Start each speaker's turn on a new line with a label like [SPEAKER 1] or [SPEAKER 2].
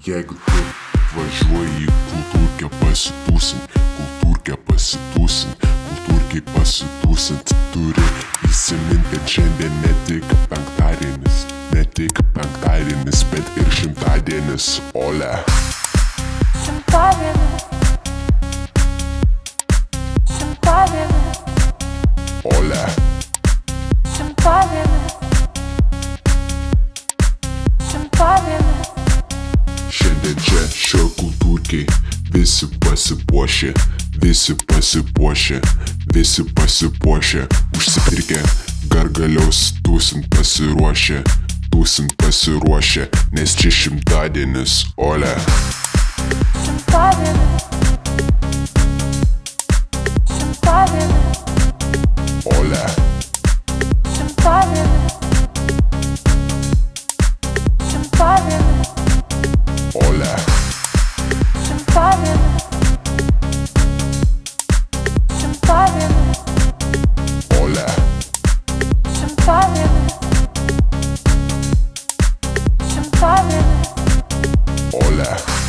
[SPEAKER 1] Jeigu tu važiuoji į kultūrkę pasitūsint, kultūrkę pasitūsint, kultūrkiai pasitūsint, turi įsiminti, kad šiandien ne tik penktadienis, ne tik penktadienis, bet ir šimtadienis, ole.
[SPEAKER 2] Šimtadienis. Šimtadienis.
[SPEAKER 1] Ole.
[SPEAKER 2] Šimtadienis.
[SPEAKER 1] Šiandien čia šio kultūrkiai visi pasipuošę, visi pasipuošę, visi pasipuošę, užsipirkę, gargaliaus tūsint pasiruošę, tūsint pasiruošę, nes čia šimtadienis, ole.
[SPEAKER 2] Šimtadienis.
[SPEAKER 1] Miller.